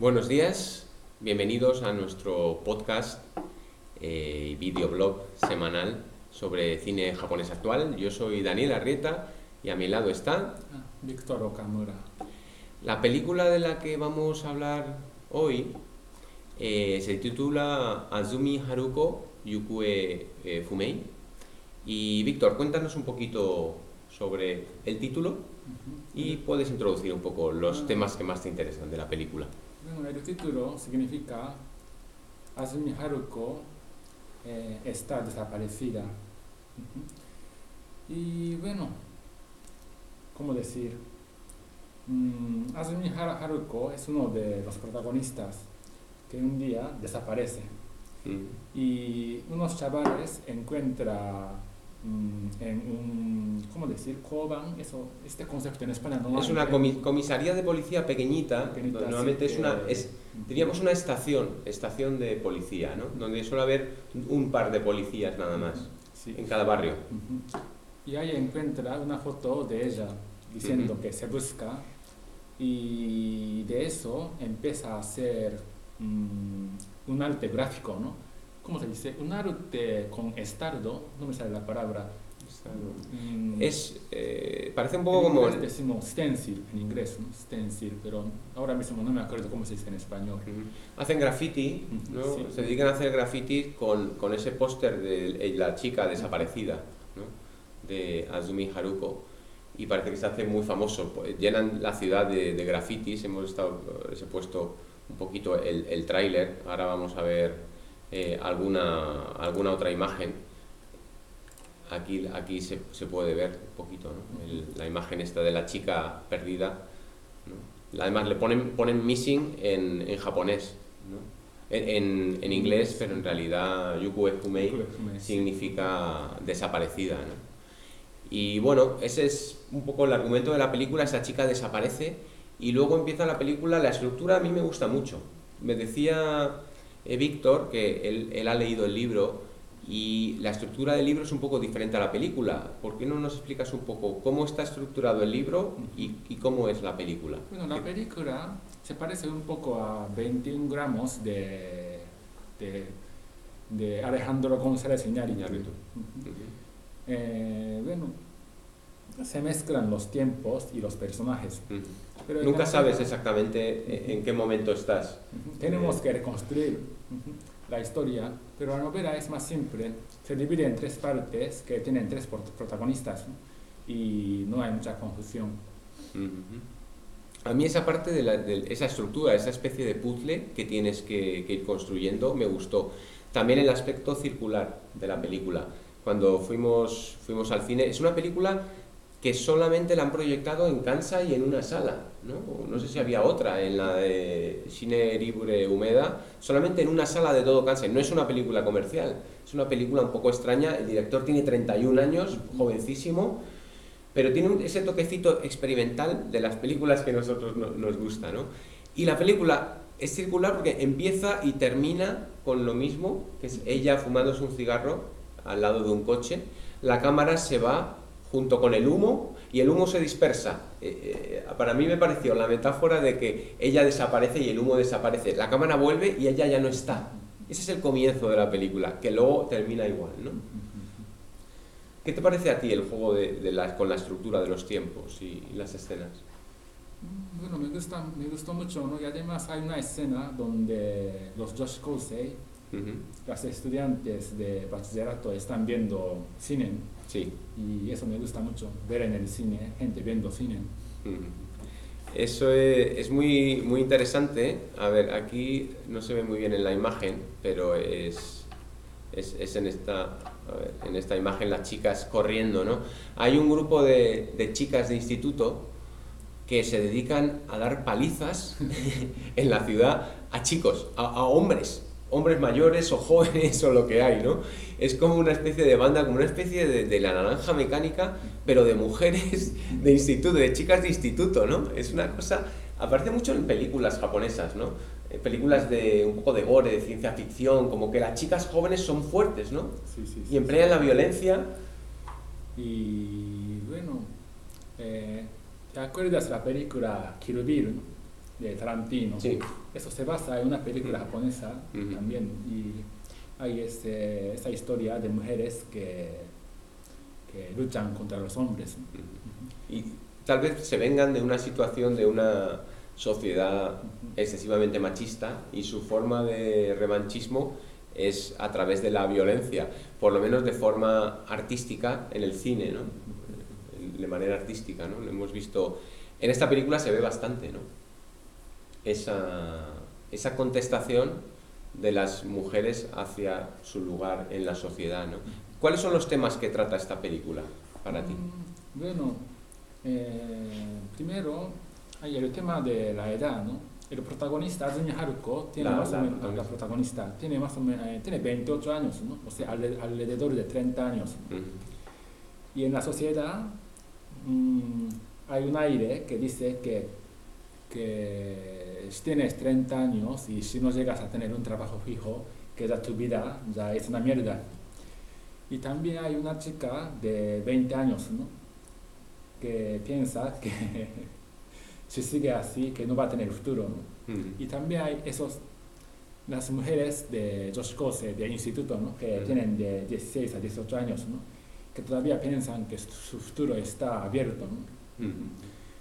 Buenos días, bienvenidos a nuestro podcast y videoblog semanal sobre cine japonés actual. Yo soy Daniel Arrieta y a mi lado está Víctor Okamura. La película de la que vamos a hablar hoy eh, se titula Azumi Haruko Yukue eh, Fumei. Y Víctor, cuéntanos un poquito sobre el título y puedes introducir un poco los Ah. temas que más te interesan de la película. El título significa Azumi Haruko eh, está desaparecida. Y bueno, ¿cómo decir? Mm, Azumi Har- Haruko es uno de los protagonistas que un día desaparece. Mm. y unos chavales encuentran en un, ¿cómo decir? Koban, eso, este concepto en España no Es hay, una comi- comisaría de policía pequeñita, Pequeñita, normalmente es una, es, diríamos una estación, estación de policía, ¿no? Donde suele haber un par de policías nada más Sí. en cada barrio. Y ahí encuentra una foto de ella diciendo que se busca y de eso empieza a hacer mm, un arte gráfico, ¿no? ¿Cómo se dice? Un arte con estardo, no me sale la palabra. Mm, Es, eh, parece un poco en como... inglés decimos stencil en inglés, ¿no? stencil, pero ahora mismo no me acuerdo cómo se dice en español. Ujú. Hacen graffiti, ¿no? Sí. Se dedican a hacer graffiti con, con ese póster de eh, la chica desaparecida, ¿no? De Azumi Haruko. Y parece que se hace muy famoso. Pues, Llenan la ciudad de, de grafitis. Hemos estado, eh, les he puesto un poquito el, el tráiler. Ahora vamos a ver eh, alguna, alguna otra imagen. Aquí, aquí se, se puede ver un poquito ¿no? El- la imagen esta de la chica perdida. ¿no? Además le ponen, ponen missing en, en japonés, ¿no? en, en- inglés, pero en realidad Yukue Fumei significa desaparecida. Y bueno, ese es un poco el argumento de la película, esa chica desaparece y luego empieza la película, la estructura a mí me gusta mucho. Me decía eh, Víctor que él, él ha leído el libro y la estructura del libro es un poco diferente a la película. ¿Por qué no nos explicas un poco cómo está estructurado el libro y, y cómo es la película? Bueno, la película se parece un poco a 21 gramos de, de, de Alejandro González Iñárritu. Iñárritu. Ujú. Eh, bueno, se mezclan los tiempos y los personajes. Pero Nunca sabes exactamente eh, en qué momento estás. Tenemos que reconstruir la historia, pero la novela es más simple. Se divide en tres partes que tienen tres prot- protagonistas ¿no? y no hay mucha confusión. A mí esa parte de, la- de esa estructura, esa especie de puzzle que tienes que, que ir construyendo, me gustó. También el aspecto circular de la película. Cuando fuimos, fuimos al cine, es una película que solamente la han proyectado en Kansai y en una sala. ¿no? no sé si había otra, en la de Cine Libre Humeda, solamente en una sala de todo Kansai. No es una película comercial, es una película un poco extraña. El director tiene 31 años, jovencísimo, pero tiene ese toquecito experimental de las películas que a nosotros no- nos gusta, ¿no? Y la película es circular porque empieza y termina con lo mismo, que es ella fumándose un cigarro al lado de un coche, la cámara se va junto con el humo y el humo se dispersa. Eh, eh, para mí me pareció la metáfora de que ella desaparece y el humo desaparece. La cámara vuelve y ella ya no está. Ese es el comienzo de la película, que luego termina igual, ¿no? ¿Qué te parece a ti el juego de, de la- con la estructura de los tiempos y, y las escenas? Bueno, me gusta, me gustó mucho, ¿no? Y además hay una escena donde los Josh Kosei, Ujú. las estudiantes de bachillerato, están viendo cine. Sí. Y eso me gusta mucho, ver en el cine, gente viendo cine. Ujú. Eso es, es muy, muy interesante. A ver, aquí no se ve muy bien en la imagen, pero es, es, es en, esta, a ver, en esta imagen las chicas corriendo, ¿no? Hay un grupo de, de chicas de instituto que se dedican a dar palizas en la ciudad a chicos, a, a hombres, hombres mayores o jóvenes o lo que hay, ¿no? Es como una especie de banda, como una especie de, de la naranja mecánica, pero de mujeres de instituto, de chicas de instituto, ¿no? Es una cosa, aparece mucho en películas japonesas, ¿no? Eh, Películas de un poco de gore, de ciencia ficción, como que las chicas jóvenes son fuertes, ¿no? Sí, sí, Y emplean la violencia. Y bueno, eh, ¿te acuerdas la película Kill Bill? De Tarantino. Sí. Eso se basa en una película japonesa Ujú. también. Y hay ese- esa historia de mujeres que, que luchan contra los hombres. Y tal vez se vengan de una situación de una sociedad excesivamente machista y su forma de revanchismo es a través de la violencia, por lo menos de forma artística en el cine, ¿no? De manera artística, ¿no? Lo hemos visto... En esta película se ve bastante, ¿no? Esa, esa contestación de las mujeres hacia su lugar en la sociedad, ¿no? ¿Cuáles son los temas que trata esta película para ti? Mm, Bueno, eh, primero hay el tema de la edad, ¿no? El protagonista, Azumi Haruko, tiene La- más la o menos, la protagonista, tiene más o menos, eh, tiene 28 años, ¿no? O sea, alre- alrededor de 30 años. Ujú. Y en la sociedad mm, hay un aire que dice que, que si tienes 30 años y si no llegas a tener un trabajo fijo, que ya tu vida ya es una mierda. Y también hay una chica de 20 años, ¿no? Que piensa que si sigue así, que no va a tener futuro, ¿no? Ujú. Y también hay esos, las mujeres de Yoshikose, de instituto, ¿no? que Ujú. tienen de 16 a 18 años, ¿no? que todavía piensan que su futuro está abierto, ¿no? Ujú.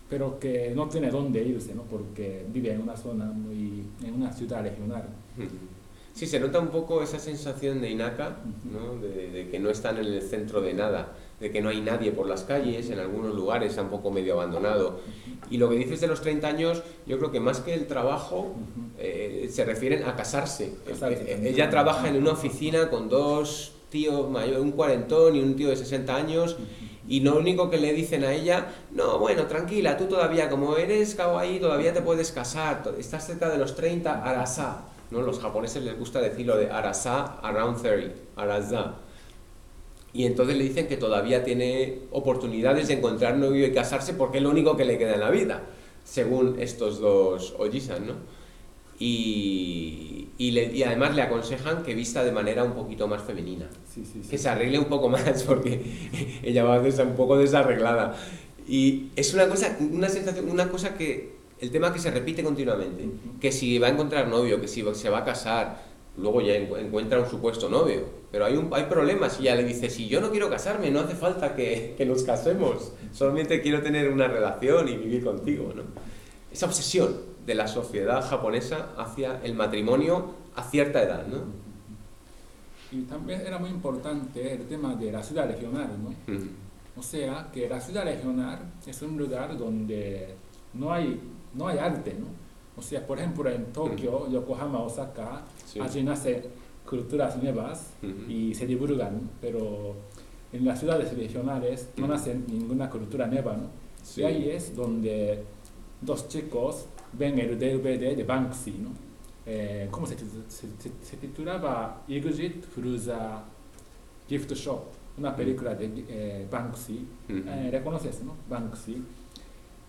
Pero que no tiene dónde irse, ¿no? porque vive en una zona muy, en una ciudad regional. Sí, se nota un poco esa sensación de Inaka, ¿no? de, de que no están en el centro de nada, de que no hay nadie por las calles, en algunos lugares está un poco medio abandonado. Y lo que dices de los 30 años, yo creo que más que el trabajo, eh, se refieren a casarse. Casarse Eh, también. Ella trabaja en una oficina con dos tíos mayores, un cuarentón y un tío de 60 años, y lo único que le dicen a ella, no, bueno, tranquila, tú todavía, como eres kawaii, todavía te puedes casar, estás cerca de los 30, arasa. ¿no? Los japoneses les gusta decirlo de arasa, around 30, arasa. Y entonces le dicen que todavía tiene oportunidades de encontrar novio y casarse porque es lo único que le queda en la vida, según estos dos ojisan, ¿no? Y, y, le- y además le aconsejan que vista de manera un poquito más femenina Sí, sí, sí. que se arregle un poco más porque ella va un poco desarreglada. Y es una cosa, una sensación, una cosa que, el tema que se repite continuamente, que si va a encontrar novio, que si se va a casar, luego ya encu- encuentra un supuesto novio, pero hay, un, hay problemas y ella le dice, si yo no quiero casarme, no hace falta que, que nos casemos, solamente quiero tener una relación y vivir contigo, ¿no? Esa obsesión de la sociedad japonesa hacia el matrimonio a cierta edad, ¿no? Y también era muy importante el tema de la ciudad regional, ¿no? Ujú. O sea, que la ciudad regional es un lugar donde no hay, no hay arte, ¿no? O sea, por ejemplo, en Tokio, Yokohama, Osaka, Sí. allí nacen culturas nuevas Ujú. y se divulgan, pero en las ciudades regionales no nace ninguna cultura nueva, ¿no? Sí. Y ahí es donde dos chicos ven el DVD de Banksy, ¿no? Eh, ¿Cómo se, se, titulaba? Exit through the Gift Shop, una película de eh, Banksy. Eh, ¿Reconoces, no? Banksy.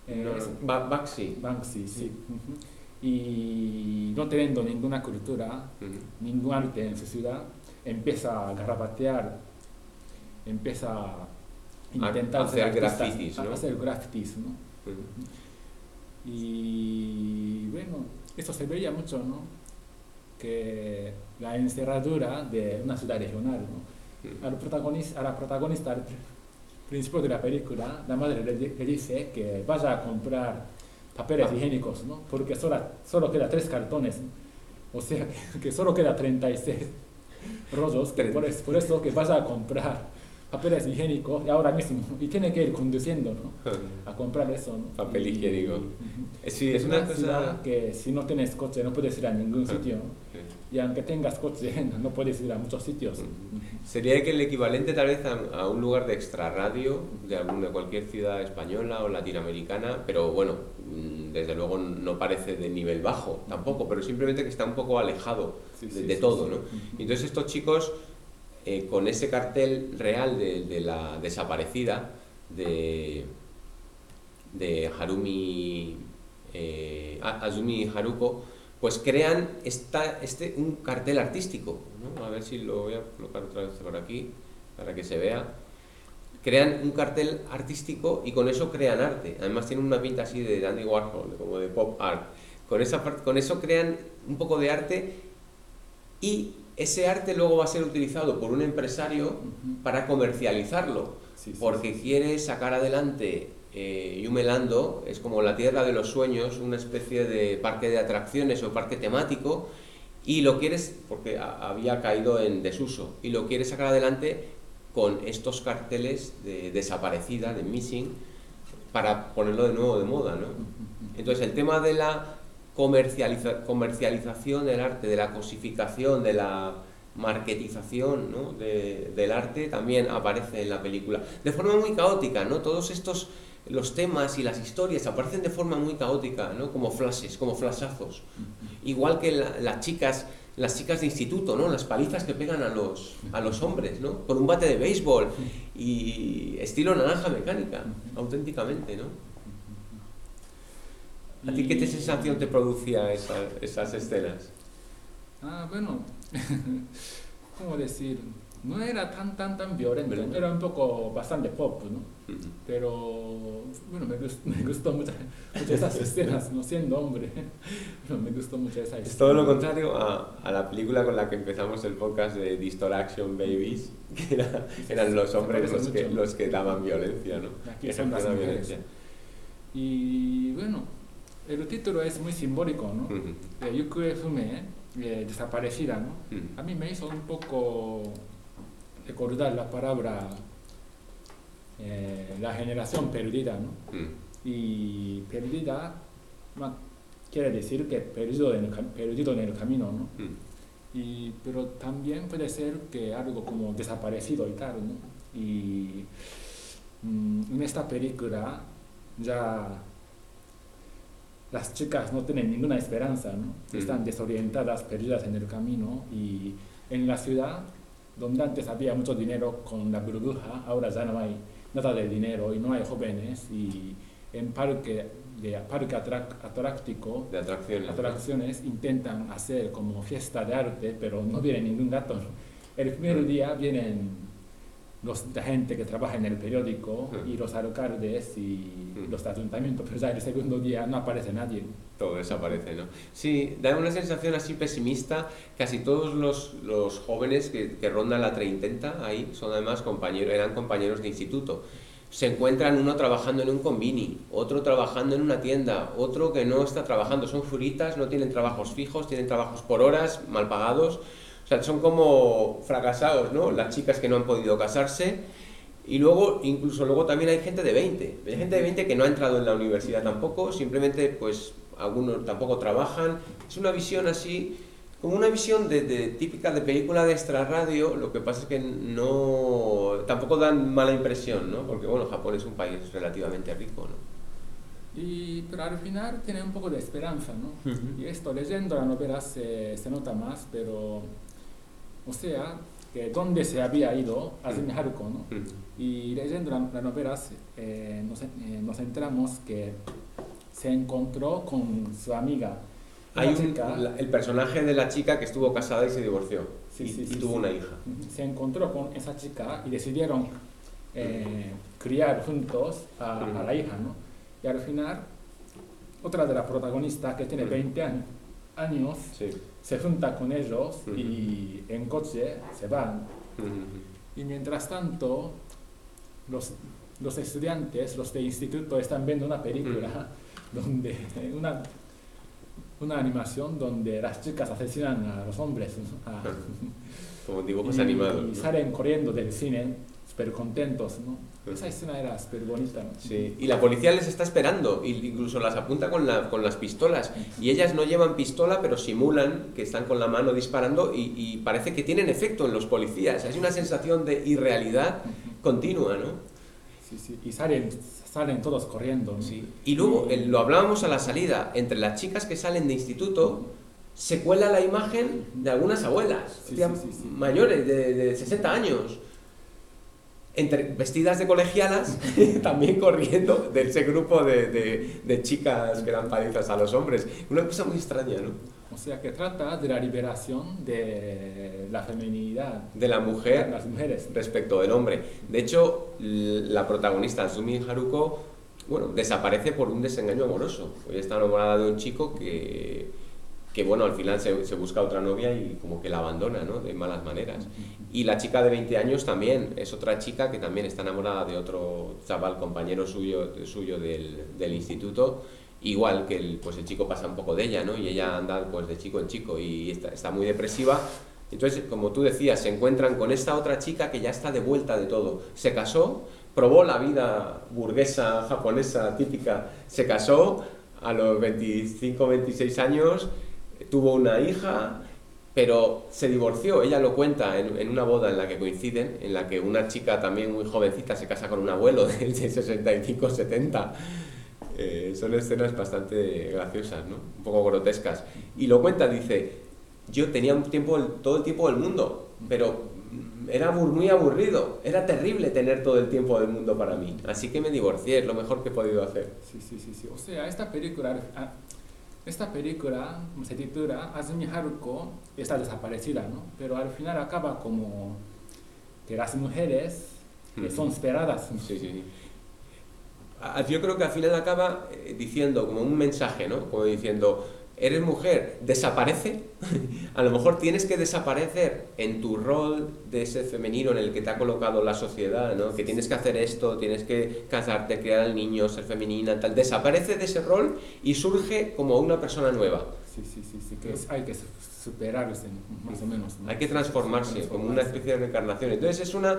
Eh, No, es- no, Ba- Baxi. Banksy, sí. Ujú. Y no teniendo ninguna cultura, Ujú. ningún arte en su ciudad, empieza a garabatear, empieza a intentar hacer grafitis, a ¿no? hacer grafitis, ¿no? Y bueno, eso se veía mucho, ¿no? Que la encerradura de una ciudad regional, ¿no? Ujú. Al protagonista, a la protagonista al pr- principio de la película, la madre le, di- le dice que vaya a comprar papeles Ah. higiénicos, ¿no? Porque solo, solo queda tres cartones, ¿no? O sea, que, que solo queda 36 rollos, por, por eso que vaya a comprar papeles higiénicos y ahora mismo, y tiene que ir conduciendo, ¿no? A comprar eso, ¿no? Papel Y- higiénico. Sí, Es una una cosa... que si no tienes coche no puedes ir a ningún sitio. Y aunque tengas coche no puedes ir a muchos sitios. Sería que el equivalente tal vez a, a un lugar de extrarradio de, algún, de cualquier ciudad española o latinoamericana, pero bueno, mm, desde luego no parece de nivel bajo tampoco, pero simplemente que está un poco alejado Sí, de, sí, de todo. ¿no? Entonces estos chicos, eh, con ese cartel real de, de la desaparecida de, de Harumi, eh, A- Azumi Haruko, pues crean esta, este, un cartel artístico. ¿no? A ver si lo voy a colocar otra vez por aquí para que se vea. Crean un cartel artístico y con eso crean arte. Además tiene una pinta así de Andy Warhol, como de pop art. Con, esa, con eso crean un poco de arte y ese arte luego va a ser utilizado por un empresario para comercializarlo. Sí, sí, porque quiere sacar adelante eh, Yumelando, es como la tierra de los sueños, una especie de parque de atracciones o parque temático, y lo quieres, porque a- había caído en desuso, y lo quiere sacar adelante con estos carteles de desaparecida, de missing, para ponerlo de nuevo de moda, ¿no? Entonces el tema de la comercializa- comercialización del arte, de la cosificación, de la marketización ¿no? de- del arte también aparece en la película. De forma muy caótica, ¿no? Todos estos, los temas y las historias aparecen de forma muy caótica, ¿no? Como flashes, como flashazos. Igual que la- las chicas las chicas de instituto, ¿no? Las palizas que pegan a los, a los hombres, ¿no? Con un bate de béisbol y estilo naranja mecánica, auténticamente, ¿no? ¿A ti qué te sensación te producía esa- esas escenas? Ah, bueno, ¿cómo decir? No era tan, tan, tan violento, Violento. era un poco bastante pop, ¿no? Ujú. Pero, bueno, me, gust- me gustó mucho, mucho esas escenas, no siendo hombre. Me gustó mucho esa escena. Es todo lo contrario a, a la película con la que empezamos el podcast de Distraction Babies, que era- eran los hombres los que, mucho. los que daban violencia, ¿no? Aquí son las violencia. Y bueno, el título es muy simbólico, ¿no? Ujú. De Yukue Fume, eh, desaparecida, ¿no? A mí me hizo un poco recordar la palabra eh, la generación perdida, ¿no? Y perdida ma- quiere decir que perdido en el, cam- perdido en el camino, ¿no? Y, pero también puede ser que algo como desaparecido y tal, ¿no? Y mm, en esta película ya las chicas no tienen ninguna esperanza, ¿no? Están Ujú. desorientadas, perdidas en el camino y en la ciudad donde antes había mucho dinero con la burbuja, ahora ya no hay nada de dinero y no hay jóvenes y en parque de parque atrac- De atracciones. ¿no? atracciones intentan hacer como fiesta de arte, pero no viene ningún gato. El primer día vienen los, la gente que trabaja en el periódico y los alcaldes y los ayuntamientos, pero ya el segundo día no aparece nadie. todo desaparece, ¿no? Sí, da una sensación así pesimista. Casi todos los, los jóvenes que, que rondan la treintenta ahí son además compañeros, eran compañeros de instituto. Se encuentran uno trabajando en un convini, otro trabajando en una tienda, otro que no está trabajando, son furitas, no tienen trabajos fijos, tienen trabajos por horas, mal pagados. Sea, son como fracasados, ¿no? Las chicas que no han podido casarse. Y luego, incluso luego también hay gente de 20. Hay gente de 20 que no ha entrado en la universidad tampoco, simplemente pues algunos tampoco trabajan. Es una visión así, como una visión de, de- típica de película de extrarradio, lo que pasa es que no tampoco dan mala impresión, ¿no? Porque bueno, Japón es un país relativamente rico, ¿no? Y, pero al final tiene un poco de esperanza, ¿no? Y esto, leyendo la novela se, se nota más, pero, o sea, que dónde se había ido Azumi Haruko, ¿no? Y leyendo la, la novela se- eh, nos, eh, nos enteramos que se encontró con su amiga. Hay un- chica, la- el personaje de la chica que estuvo casada y se divorció Sí, y, sí, y sí, tuvo una hija. se encontró con esa chica y decidieron eh, criar juntos a, a la hija, ¿no? Y al final, otra de las protagonistas que tiene Mm. 20 años, años Sí. se junta con ellos y en coche se van. Y mientras tanto, los, los estudiantes, los de instituto, están viendo una película donde una, una animación donde las chicas asesinan a los hombres. ¿no? A- Como dibujos y, animados. y ¿no? salen corriendo del cine, súper contentos, ¿no? Esa escena era súper bonita, ¿no? Sí, y la policía les está esperando, incluso las apunta con, la, con las pistolas. Y ellas no llevan pistola, pero simulan que están con la mano disparando y, y parece que tienen efecto en los policías. Es una sensación de irrealidad continua, ¿no? Sí, sí. Y salen, salen todos corriendo, ¿no? Sí. Y luego, el- lo hablábamos a la salida, entre las chicas que salen de instituto, se cuela la imagen de algunas abuelas, tía, sí. mayores, de, de 60 años. Entre, vestidas de colegialas, también corriendo de ese grupo de, de- de chicas que dan palizas a los hombres. Una cosa muy extraña, ¿no? O sea, que trata de la liberación de la feminidad De la de mujer las mujeres. respecto del hombre. De hecho, la protagonista, Sumi Haruko, bueno, desaparece por un desengaño amoroso. Ella está enamorada de un chico que, que bueno, al final se, se busca otra novia y como que la abandona, ¿no? De malas maneras. Y la chica de 20 años también, es otra chica que también está enamorada de otro chaval, compañero suyo, suyo del, del instituto, igual que el, pues el chico pasa un poco de ella, ¿no? Y ella anda pues de chico en chico y está, está muy depresiva. Entonces, como tú decías, se encuentran con esta otra chica que ya está de vuelta de todo. Se casó, probó la vida burguesa japonesa típica, se casó a los 25, 26 años, tuvo una hija, pero se divorció. Ella lo cuenta en, en, una boda en la que coinciden, en la que una chica también muy jovencita se casa con un abuelo de 65, 70. Eh, son escenas bastante graciosas, ¿no? un poco grotescas. Y lo cuenta, dice, yo tenía un tiempo, todo el tiempo del mundo, pero era muy aburrido, era terrible tener todo el tiempo del mundo para mí. Así que me divorcié, es lo mejor que he podido hacer. Sí, sí, sí, sí. O sea, esta película, ah, esta película se titula Azumi Haruko está desaparecida, ¿no? Pero al final acaba como que las mujeres que son esperadas. Sí, sí, sí. Yo creo que al final acaba eh, diciendo como un mensaje, ¿no? Como diciendo, eres mujer, desaparece. a lo mejor tienes que desaparecer en tu rol de ese femenino en el que te ha colocado la sociedad, ¿no? Que tienes que hacer esto, tienes que casarte, criar al niño, ser femenina, tal. Desaparece de ese rol y surge como una persona nueva. Sí, sí, sí, sí que es, hay que superarse, más o menos. ¿no? Hay que transformarse, transformarse, como una especie de reencarnación. Entonces es una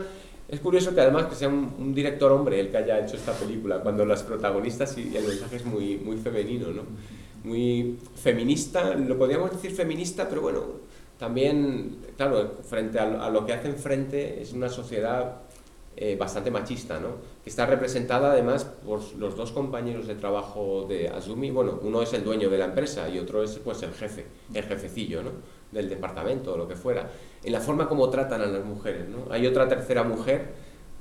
es curioso que además que sea un, un, director hombre el que haya hecho esta película, cuando las protagonistas y el mensaje es muy, muy femenino, ¿no? Muy feminista, lo podríamos decir feminista, pero bueno, también, claro, frente a, lo que hace enfrente es una sociedad eh, bastante machista, ¿no? Que está representada además por los dos compañeros de trabajo de Azumi, bueno, uno es el dueño de la empresa y otro es pues el jefe, el jefecillo, ¿no? Del departamento o lo que fuera en la forma como tratan a las mujeres. ¿no? Hay otra tercera mujer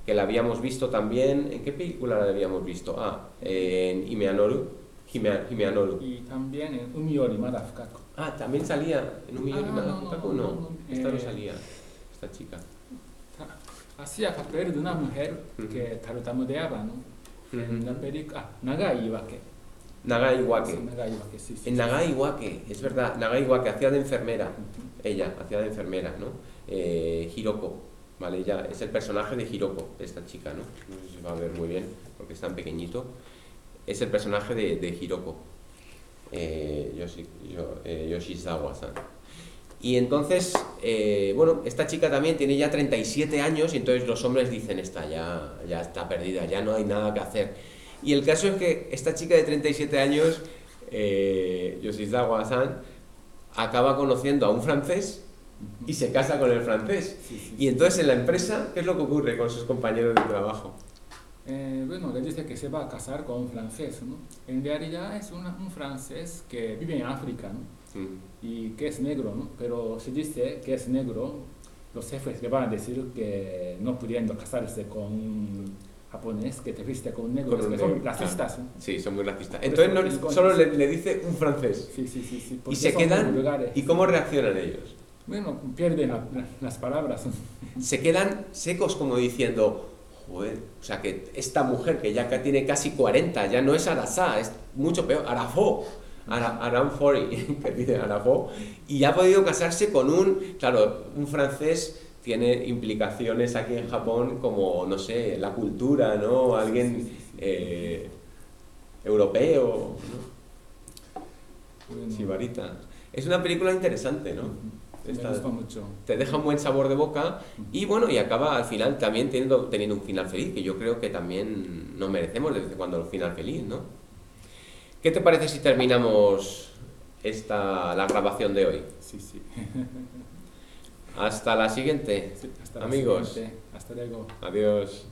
que la habíamos visto también. ¿En qué película la habíamos visto? Ah, en Y también en Umiori Madafukaku. Ah, también salía en Umiori ah, Madafukaku. No, no, no, esta no eh, salía, esta chica. Hacía papel de una mujer uh -huh. que tartamudeaba, ¿no? Uh -huh. En la película. Ah, Nagai Iwake. Nagai Iwake. Sí, Nagai Iwake, sí, sí, en Nagai Iwake, es verdad, Nagai Iwake hacía de enfermera. Uh -huh ella hacía de enfermera, ¿no? Eh, Hiroko, ¿vale? Ella es el personaje de Hiroko, esta chica, ¿no? No sé si va a ver muy bien porque es tan pequeñito. Es el personaje de, de Hiroko, eh, Yoshi, yo, eh, Yoshizawa-san. Y entonces, eh, bueno, esta chica también tiene ya 37 años y entonces los hombres dicen, esta ya, ya está perdida, ya no hay nada que hacer. Y el caso es que esta chica de 37 años, eh, Yoshizawa-san, acaba conociendo a un francés y se casa con el francés. Sí, sí, y entonces en la empresa, ¿qué es lo que ocurre con sus compañeros de trabajo? Eh, bueno, le dice que se va a casar con un francés, ¿no? En realidad es una, un francés que vive en África, ¿no? Mm. Y que es negro, ¿no? Pero se dice que es negro, los jefes le van a decir que no pudiendo casarse con un japonés que te viste con un negro, Con un que son negro, racistas, ¿no? Sí, son muy racistas. Entonces no- solo le, le dice un francés. Sí, sí, sí, sí. Y se quedan. ¿Y cómo reaccionan ellos? Bueno, pierden la- las palabras. Se quedan secos como diciendo, joder, o sea que esta mujer que ya tiene casi 40, ya no es Arasá, es mucho peor, Arafó. Ara- Aram Fori, que dice Arafó, y ha podido casarse con un, claro, un francés tiene implicaciones aquí en Japón como, no sé, la cultura, ¿no? Alguien eh, europeo, ¿no? Sibarita. Es una película interesante, ¿no? Me Esta- gusta mucho. te deja un buen sabor de boca y bueno, y acaba al final también teniendo, teniendo un final feliz, que yo creo que también nos merecemos de vez en cuando un final feliz, ¿no? ¿Qué te parece si terminamos esta, la grabación de hoy? Sí, sí. Hasta la siguiente. Sí, hasta la Amigos. siguiente. Hasta luego. Adiós.